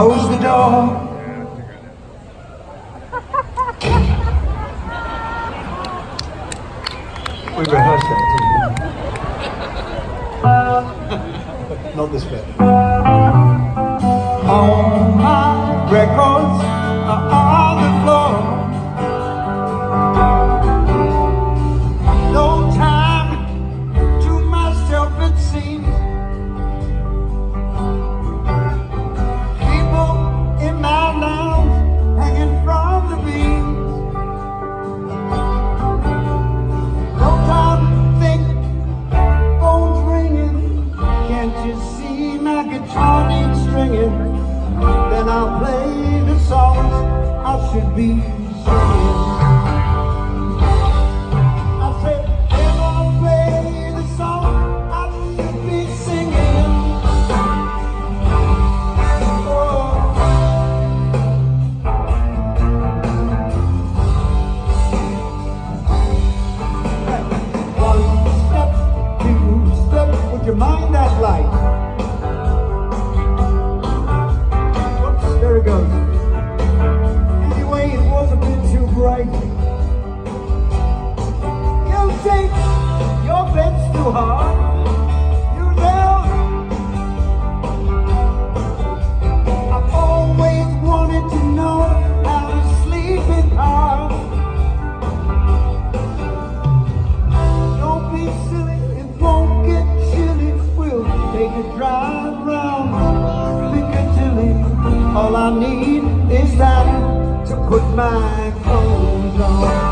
step, two step, close the door. We rehearsed that, didn't we? Not this bit. All my records Then I'll play the songs I should be singing. I said, then Anyway, it was a bit too bright. You think your bed's too hard? You know, I've always wanted to know how to sleep. Don't be silly, it won't get chilly. We'll take a drive. All I need is that to put my clothes on.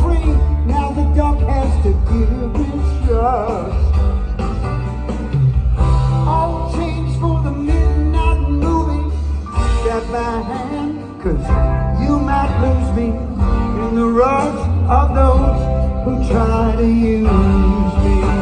Three, now the duck has to give his shots. Cause you might lose me in the rush of those who try to use me.